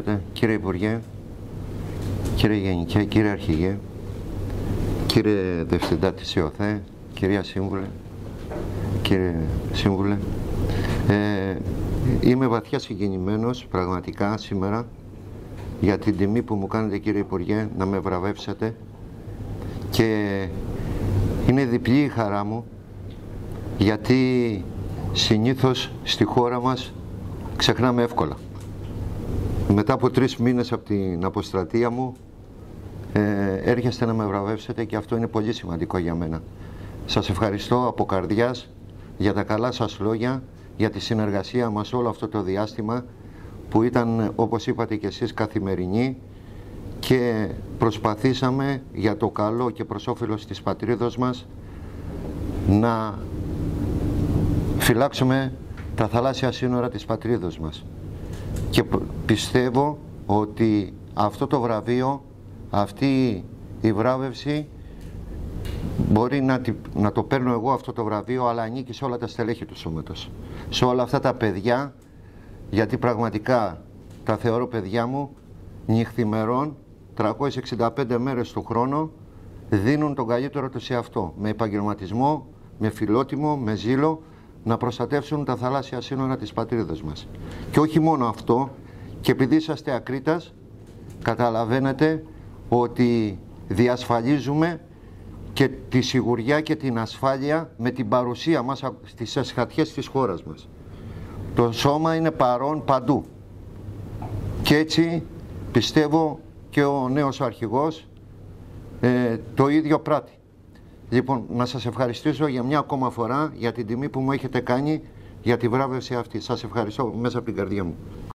Επιτρέπετε, κύριε Υπουργέ, κύριε Γενικέ, κύριε Αρχηγέ, κύριε Διευθυντά της ΙΟΘΕ, κυρία Σύμβουλε, κύριε Σύμβουλε, ε, είμαι βαθιά συγκινημένος πραγματικά σήμερα για την τιμή που μου κάνετε κύριε Υπουργέ να με βραβεύσετε και είναι διπλή η χαρά μου γιατί συνήθως στη χώρα μας ξεχνάμε εύκολα. Μετά από τρεις μήνες από την αποστρατεία μου ε, έρχεστε να με βραβεύσετε και αυτό είναι πολύ σημαντικό για μένα. Σας ευχαριστώ από καρδιάς για τα καλά σας λόγια, για τη συνεργασία μας όλο αυτό το διάστημα που ήταν όπως είπατε και εσείς καθημερινή και προσπαθήσαμε για το καλό και προς όφελος της πατρίδος μας να φυλάξουμε τα θαλάσσια σύνορα της πατρίδος μας. Και πιστεύω ότι αυτό το βραβείο, αυτή η βράβευση μπορεί να, να το παίρνω εγώ αυτό το βραβείο αλλά ανήκει σε όλα τα στελέχη του σώματος. Σε όλα αυτά τα παιδιά γιατί πραγματικά τα θεωρώ παιδιά μου νυχθημερών 365 μέρες του χρόνο δίνουν τον καλύτερο τους σε αυτό με επαγγελματισμό, με φιλότιμο, με ζήλο να προστατεύσουν τα θαλάσσια σύνορα της πατρίδας μας. Και όχι μόνο αυτό, και επειδή είσαστε ακρίτας, καταλαβαίνετε ότι διασφαλίζουμε και τη σιγουριά και την ασφάλεια με την παρουσία μας στις εσχατιές της χώρας μας. Το σώμα είναι παρόν παντού. Και έτσι πιστεύω και ο νέος αρχηγός ε, το ίδιο πράττει. Λοιπόν, να σας ευχαριστήσω για μια ακόμα φορά για την τιμή που μου έχετε κάνει για τη βράβευση αυτή. Σας ευχαριστώ μέσα από την καρδιά μου.